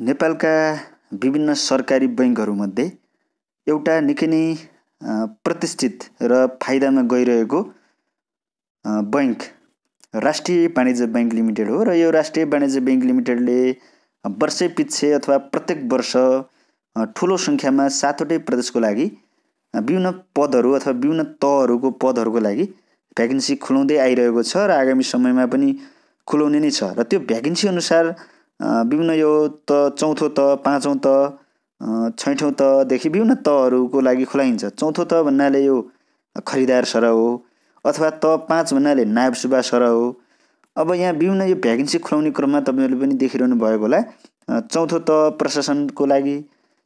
नेपालका विभिन्न सरकारी बैङ्कहरूमध्ये एउटा निकै नै प्रतिष्ठित र फाइदामा गइरहेको बैङ्क राष्ट्रिय वाणिज्य बैङ्क लिमिटेड हो। र यो राष्ट्रिय वाणिज्य बैङ्क लिमिटेडले वर्षै पछि अथवा प्रत्येक वर्ष ठुलो सङ्ख्यामा सातवटै प्रदेशको लागि विभिन्न पदहरू अथवा विभिन्न तहहरूको पदहरूको लागि भ्याकेन्सी खुलाउँदै आइरहेको छ र आगामी समयमा पनि खुलाउने नै छ। र त्यो भ्याकेन्सी अनुसार विभिन्न यो त चौथो त पाँचौँ त छैठौँ तदेखि विभिन्न तहरूको लागि खुलाइन्छ। चौथो त भन्नाले यो खरिदार सरह हो अथवा त पाँच भन्नाले नायब सुबा सरह हो। अब यहाँ विभिन्न यो भ्याकेन्सी खुलाउने क्रममा तपाईँहरूले पनि देखिरहनु भएको होला। चौथो त प्रशासनको लागि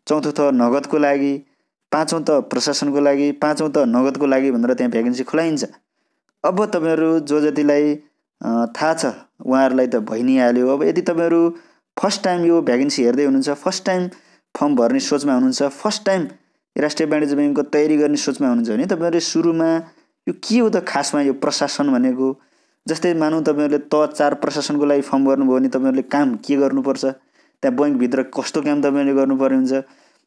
चौथो त नगदको लागि पाँचौँ त प्रशासनको लागि पाँचौँ त नगदको लागि भनेर त्यहाँ भ्याकेन्सी खुलाइन्छ। अब तपाईँहरू जो जतिलाई थाहा छ उहाँहरूलाई त भइ नै हाल्यो अब यदि तपाईँहरू फर्स्ट टाइम यो भ्याकेन्सी हेर्दै हुनुहुन्छ फर्स्ट टाइम फर्म भर्ने सोचमा हुनुहुन्छ फर्स्ट टाइम राष्ट्रिय वाणिज्य ब्याङ्कको तयारी गर्ने सोचमा हुनुहुन्छ भने तपाईँहरूले सुरुमा यो के हो त खासमा यो प्रशासन भनेको? जस्तै मानौँ तपाईँहरूले त चार प्रशासनको लागि फर्म भर्नुभयो भने तपाईँहरूले काम के गर्नुपर्छ? त्यहाँ बैङ्कभित्र कस्तो काम तपाईँहरूले गर्नुपर्ने हुन्छ?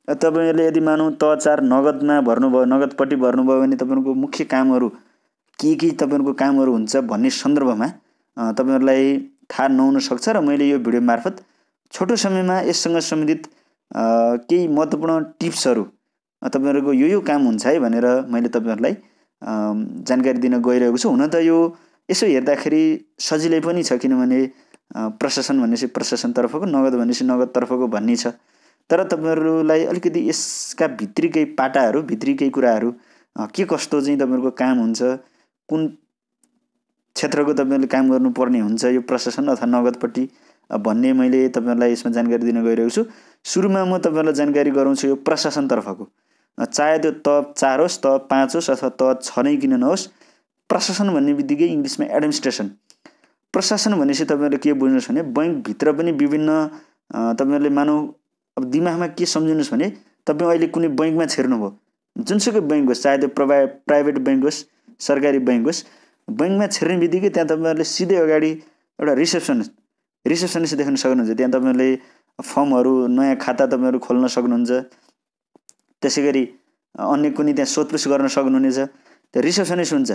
तपाईँहरूले यदि मानौँ त चार नगदमा भर्नुभयो नगदपट्टि भर्नुभयो भने तपाईँहरूको मुख्य कामहरू के के तपाईँहरूको कामहरू हुन्छ भन्ने सन्दर्भमा तपाईँहरूलाई थाहा नहुन सक्छ र मैले यो भिडियो मार्फत छोटो समयमा यससँग सम्बन्धित केही महत्त्वपूर्ण टिप्सहरू तपाईँहरूको यो यो काम हुन्छ है भनेर मैले तपाईँहरूलाई जानकारी दिन गइरहेको छु। हुन त यो यसो हेर्दाखेरि सजिलै पनि छ किनभने प्रशासन भनेपछि प्रशासनतर्फको नगद भनेपछि नगदतर्फको भन्ने छ। तर तपाईँहरूलाई अलिकति यसका भित्रीकै पाटाहरू भित्रीकै कुराहरू के कस्तो चाहिँ तपाईँहरूको काम हुन्छ कुन क्षेत्रको तपाईँहरूले काम गर्नुपर्ने हुन्छ यो प्रशासन अथवा नगदपट्टि। भन्ने मैले तपाईँहरूलाई यसमा जानकारी दिन गइरहेको छु। सुरुमा म तपाईँहरूलाई जानकारी गराउँछु यो प्रशासनतर्फको। चाहे त्यो तप चार होस् तप पाँच होस् अथवा तप छ नै किन नहोस् प्रशासन भन्ने बित्तिकै इङ्ग्लिसमा एडमिनिस्ट्रेसन। प्रशासन भनेपछि तपाईँहरूले के बुझ्नुहोस् भने बैङ्कभित्र पनि विभिन्न तपाईँहरूले मानौ अब दिमागमा के सम्झिनुहोस् भने तपाईँ अहिले कुनै बैङ्कमा छिर्नुभयो। जुनसुकै बैङ्क होस् चाहे त्यो प्रभा प्राइभेट बैङ्क होस् सरकारी बैङ्क होस् बैङ्कमा छिर्ने बित्तिकै त्यहाँ तपाईँहरूले सिधै अगाडि एउटा रिसेप्सनिस्ट रिसेप्सनिस्ट देख्न सक्नुहुन्छ। त्यहाँ तपाईँहरूले फर्महरू नयाँ खाता तपाईँहरू खोल्न सक्नुहुन्छ। त्यसै गरी अन्य कुनै त्यहाँ सोधपुछ गर्न सक्नुहुनेछ। त्यो रिसेप्सनिस्ट हुन्छ।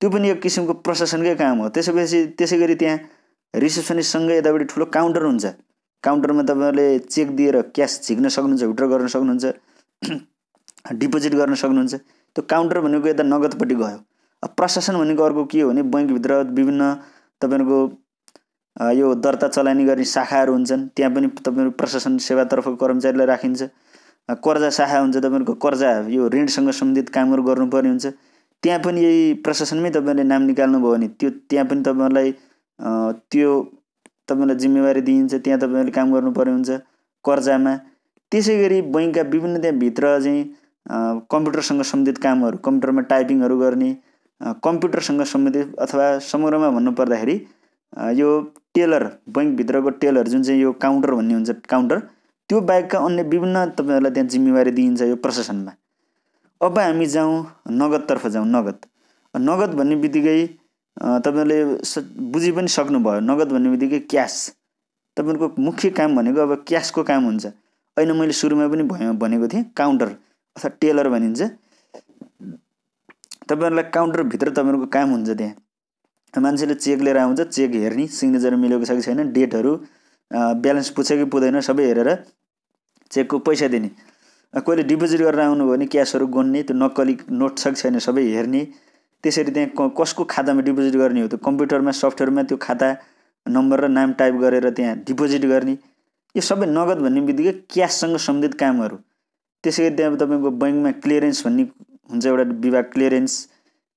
त्यो पनि एक किसिमको प्रशासनकै काम हो। त्यसपछि त्यसै गरी त्यहाँ रिसेप्सनिस्टसँगै यतापट्टि ठुलो काउन्टर हुन्छ। काउन्टरमा तपाईँहरूले चेक दिएर क्यास झिक्न सक्नुहुन्छ विड्र गर्न सक्नुहुन्छ डिपोजिट गर्न सक्नुहुन्छ। त्यो काउन्टर भनेको यता नगदपट्टि गयो। प्रशासन भनेको अर्को के हो भने बैङ्कभित्र विभिन्न तपाईँहरूको यो दर्ता चलानी गर्ने शाखाहरू हुन्छन्। त्यहाँ पनि तपाईँहरू प्रशासन सेवातर्फको कर्मचारीलाई राखिन्छ। कर्जा शाखा हुन्छ तपाईँहरूको कर्जा यो ऋणसँग सम्बन्धित कामहरू गर्नुपर्ने हुन्छ। त्यहाँ पनि यही प्रशासनमै तपाईँहरूले नाम निकाल्नुभयो भने त्यो त्यहाँ पनि तपाईँहरूलाई त्यो तपाईँलाई जिम्मेवारी दिइन्छ। त्यहाँ तपाईँहरूले काम गर्नुपर्ने हुन्छ कर्जामा। त्यसै गरी बैङ्कका विभिन्न त्यहाँभित्र चाहिँ कम्प्युटरसँग सम्बन्धित कामहरू कम्प्युटरमा टाइपिङहरू गर्ने कम्प्युटरसँग सम्बन्धित अथवा समग्रमा भन्नुपर्दाखेरि यो टेलर बैङ्कभित्रको टेलर जुन चाहिँ यो काउन्टर भन्ने हुन्छ काउन्टर त्यो बाहेकका अन्य विभिन्न तपाईँहरूलाई त्यहाँ जिम्मेवारी दिइन्छ यो प्रशासनमा। अब हामी जाउँ नगदतर्फ जाउँ नगद। नगद भन्ने बित्तिकै तपाईँहरूले बुझि पनि सक्नुभयो नगद भन्ने बित्तिकै क्यास। तपाईँहरूको मुख्य काम भनेको अब क्यासको काम हुन्छ। अहिले मैले सुरुमा पनि भनेको थिएँ काउन्टर अथवा टेलर भनिन्छ। तपाईँहरूलाई काउन्टरभित्र तपाईँहरूको काम हुन्छ त्यहाँ। मान्छेले चेक लिएर आउँछ चेक हेर्ने सिग्नेचर मिलेको छ कि छैन डेटहरू ब्यालेन्स पुग्छ कि पुग्दैन सबै हेरेर चेकको पैसा दिने। कोहीले डिपोजिट गरेर आउनुभयो भने क्यासहरू गन्ने त्यो नक्कली नोट छ कि छैन सबै हेर्ने। त्यसरी त्यहाँ कसको खातामा डिपोजिट गर्ने हो त्यो कम्प्युटरमा सफ्टवेयरमा त्यो खाता नम्बर र नाम टाइप गरेर त्यहाँ डिपोजिट गर्ने। यो सबै नगद भन्ने बित्तिकै क्याससँग सम्बन्धित कामहरू। त्यसै गरी त्यहाँ तपाईँको बैङ्कमा क्लियरेन्स भन्ने हुन्छ एउटा विभाग क्लियरेन्स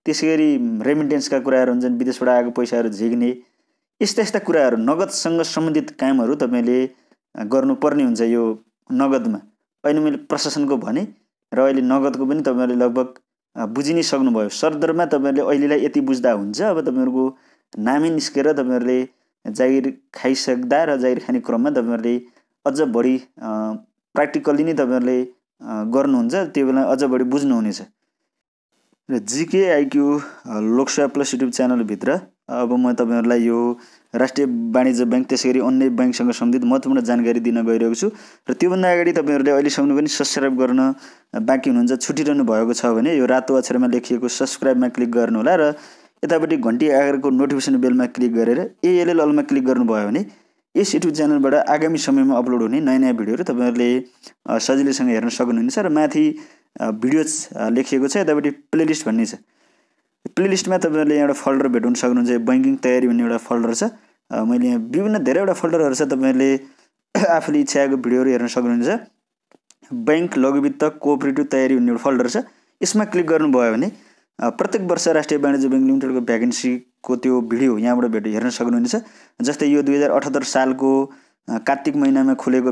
त्यसै गरी रेमिटेन्सका कुराहरू हुन्छन् विदेशबाट आएको पैसाहरू झिक्ने यस्ता यस्ता कुराहरू नगदसँग सम्बन्धित कामहरू तपाईँले गर्नुपर्ने हुन्छ यो नगदमा। अहिले मैले प्रशासनको भने र अहिले नगदको पनि तपाईँहरूले लगभग बुझि नै सक्नुभयो। सरदरमा तपाईँहरूले अहिलेलाई यति बुझ्दा हुन्छ अब तपाईँहरूको नामै निस्केर तपाईँहरूले जागिर खाइसक्दा र जागिर खाने क्रममा तपाईँहरूले अझ बढी प्र्याक्टिकल्ली नै तपाईँहरूले गर्नुहुन्छ। त्यो बेला अझ बढी बुझ्नुहुनेछ। र GK IQ Loksewa plus YouTube च्यानलभित्र अब म तपाईँहरूलाई यो राष्ट्रिय वाणिज्य ब्याङ्क त्यसै गरी अन्य ब्याङ्कसँग सम्बन्धित महत्त्वपूर्ण जानकारी दिन गइरहेको छु। र त्योभन्दा अगाडि तपाईँहरूले अहिलेसम्म पनि सब्सक्राइब गर्न बाँकी हुनुहुन्छ छुटिरहनु भएको छ भने यो रातो अक्षरमा लेखिएको सब्सक्राइबमा क्लिक गर्नुहोला र यतापट्टि घन्टी आकारको नोटिफिकेसन बेलमा क्लिक गरेर एएलएल अलमा क्लिक गर्नुभयो भने यस युट्युब च्यानलबाट आगामी समयमा अपलोड हुने नयाँ नयाँ भिडियोहरू तपाईँहरूले सजिलैसँग हेर्न सक्नुहुनेछ र माथि भिडियोज लेखिएको छ यतापट्टि प्लेलिस्ट भन्ने छ। प्लेलिस्टमा तपाईँहरूले एउटा फोल्डर भेटाउन सक्नुहुन्छ बैङ्किङ तयारी भन्ने एउटा फोल्डर छ। मैले यहाँ विभिन्न धेरैवटा फोल्डरहरू छ तपाईँहरूले आफूले इच्छाएको भिडियोहरू हेर्न सक्नुहुन्छ। ब्याङ्क लघुवित्त कोअपरेटिभ तयारी भन्ने एउटा फोल्डर छ। यसमा क्लिक गर्नुभयो भने प्रत्येक वर्ष राष्ट्रिय वाणिज्य ब्याङ्क लिमिटेडको भ्याकेन्सीको त्यो भिडियो यहाँबाट भेट हेर्न सक्नुहुनेछ। जस्तै यो दुई हजार अठहत्तर सालको कार्तिक महिनामा खुलेको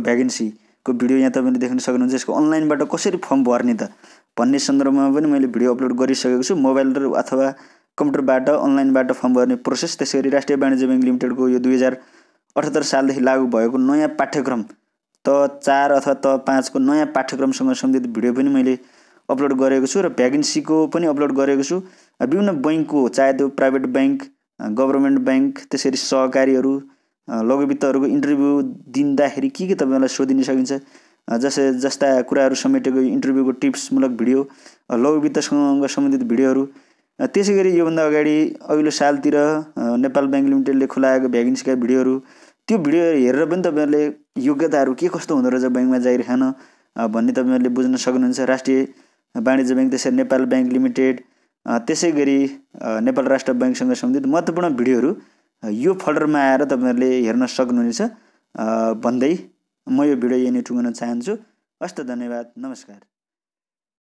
भ्याकेन्सीको भिडियो यहाँ तपाईँले देख्न सक्नुहुन्छ यसको अनलाइनबाट कसरी फर्म भर्ने त? भन्ने सन्दर्भमा पनि मैले भिडियो अपलोड गरिसकेको छु। मोबाइल र अथवा कम्प्युटरबाट अनलाइनबाट फर्म भर्ने प्रोसेस त्यसै गरी राष्ट्रिय वाणिज्य ब्याङ्क लिमिटेडको यो दुई हजार अठहत्तर सालदेखि लागू भएको नयाँ पाठ्यक्रम त चार अथवा त पाँचको नयाँ पाठ्यक्रमसँग सम्बन्धित भिडियो पनि मैले अपलोड गरेको छु र भ्याकेन्सीको पनि अपलोड गरेको छु। विभिन्न बैङ्कको चाहे त्यो प्राइभेट ब्याङ्क गभर्मेन्ट ब्याङ्क त्यसरी सहकारीहरू लघुवित्तहरूको इन्टरभ्यू दिँदाखेरि के के तपाईँलाई सोधिन सकिन्छ? जसै जस्ता कुराहरू समेटेको इन्टरभ्यूको टिप्समूलक भिडियो लघुवित्तसँग सम्बन्धित भिडियोहरू त्यसै गरी योभन्दा अगाडि अघिल्लो सालतिर नेपाल ब्याङ्क लिमिटेडले खुलाएको भ्याकेन्सीका भिडियोहरू त्यो भिडियो हेरेर पनि तपाईँहरूले योग्यताहरू के कस्तो हुँदो रहेछ ब्याङ्कमा जागिर खान भन्ने तपाईँहरूले बुझ्न सक्नुहुन्छ। राष्ट्रिय वाणिज्य ब्याङ्क त्यसरी नेपाल ब्याङ्क लिमिटेड त्यसै गरी नेपाल राष्ट्र ब्याङ्कसँग सम्बन्धित महत्त्वपूर्ण भिडियोहरू यो फोल्डरमा आएर तपाईँहरूले हेर्न सक्नुहुनेछ। भन्दै म यो भिडियो यहीँ टुङ्गन चाहन्छु। हस्त धन्यवाद। नमस्कार।